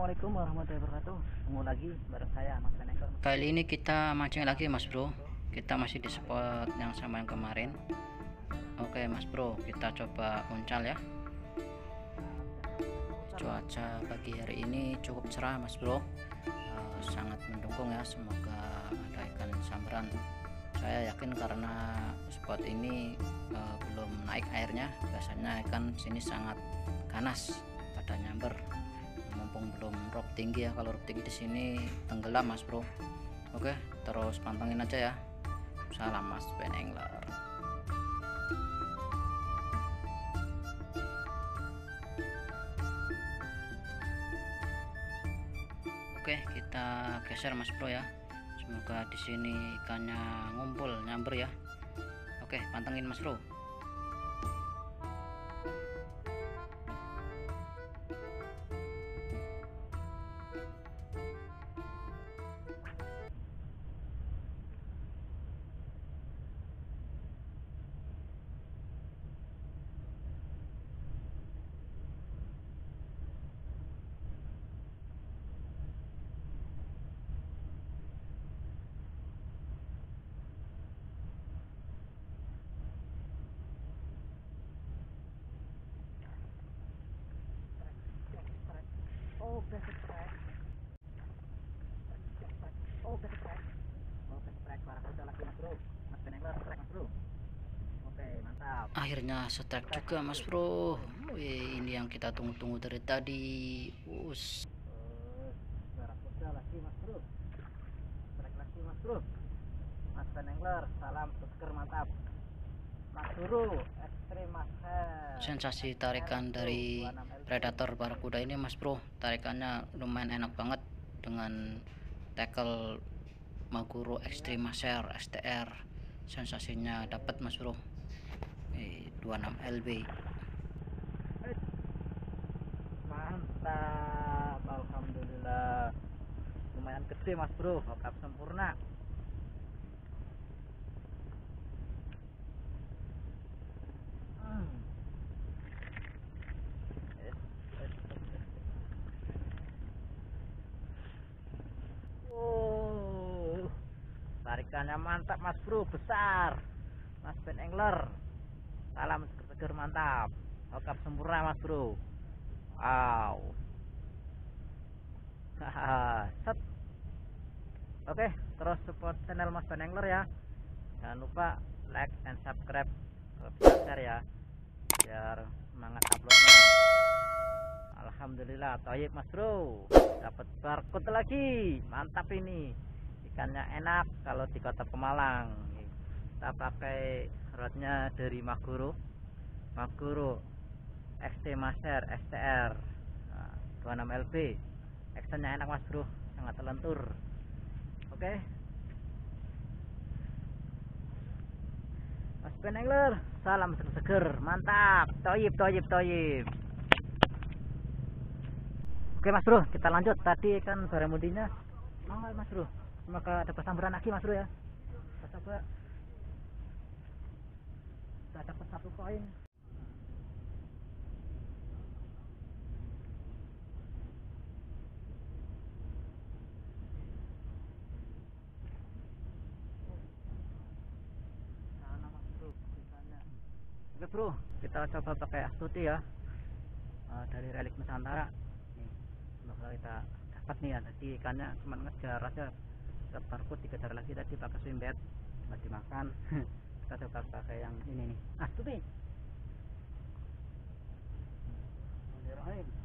Assalamualaikum warahmatullahi wabarakatuh. Ketemu lagi bareng saya Mas Penekor Kali ini kita mancing lagi mas bro. Kita masih di spot yang sama yang kemarin. Oke mas bro kita coba uncal ya. Cuaca pagi hari ini cukup cerah mas bro. Uh, Sangat mendukung ya semoga ada ikan sambaran Saya yakin karena spot ini uh, belum naik airnya Biasanya ikan sini sangat ganas pada nyamber mumpung belum rock tinggi ya. Kalau rock tinggi di sini tenggelam mas bro. Oke terus pantengin aja ya. Salam mas Ben Angler oke kita geser mas bro ya. Semoga di sini ikannya ngumpul nyamber ya. Oke pantengin mas bro akhirnya setrek juga mas bro. Wih, ini yang kita tunggu-tunggu dari tadi. Us. Ekstrim sensasi tarikan dari predator barakuda ini mas bro tarikannya lumayan enak banget dengan tackle Maguro Extreme Master STR sensasinya dapat mas bro 26 LB Mantap Alhamdulillah. Lumayan gede mas bro. Bokap sempurna. Hmm. Eh, eh, eh. Oh, tarikannya mantap mas bro, besar. Mas Ben Angler, salam seger mantap. Bokap sempurna mas bro. Wow. Set. Oke, terus support channel Mas Ben ya. Jangan lupa like and subscribe, terus share ya, biar semangat uploadnya. Alhamdulillah, toyib Mas Bro, dapat barcode lagi, mantap ini. Ikannya enak kalau di kota Pemalang. Kita pakai rodnya dari Maguro, Maguro XT Master STR nah, 26 LB actionnya enak mas bro. Sangat lentur. Oke. Mas Ben Angler salam seger mantap. Toyib toyib toyib. Oke mas bro. Kita lanjut. Tadi kan baramudinya. Mangga mas bro. Semoga dapat sambaran lagi mas bro ya. Kita coba kita dapat satu koin oke bro. Kita coba pakai astuti ya. Eh, dari relik nusantara. Nih kita dapat nih ya tadi ikannya. Cuma ngejar aja. Ke dikejar lagi tadi pakai swim bait nggak dimakan kita coba pakai yang ini nih astuti Bismillahirrahmanirrahim.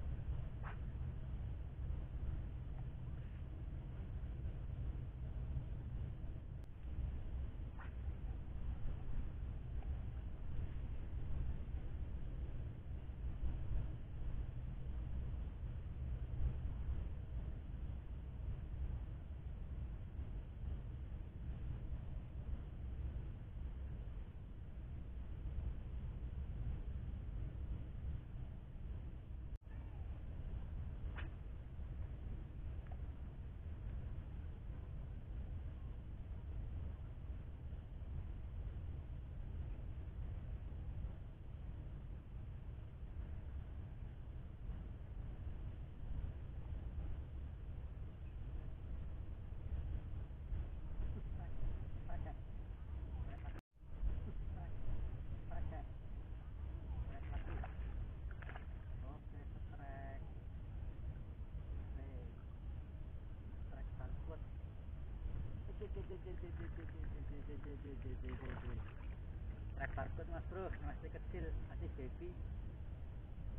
Trek barcode mas bro, masih kecil, masih baby.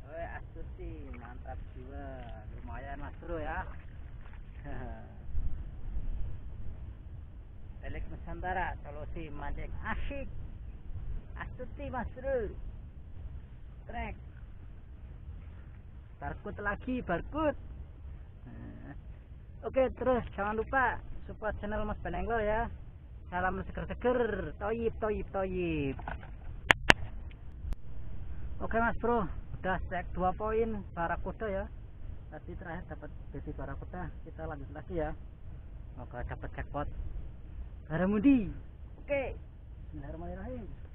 Oh, astuti, mantap jiwa, lumayan mas bro ya. Telik Nusantara, solusi mancing asik. Astuti mas bro. Trek. Barcode lagi. Nah. Oke, terus jangan lupa support channel Mas Ben ya. Salam seger-seger. Toyib toyib toyib. Oke Mas Bro. Udah cek dua poin barakuda ya. Tadi terakhir dapat baby barakuda kita lanjut lagi ya. Semoga dapat jackpot. Haramudi oke. Bismillahirrahmanirrahim.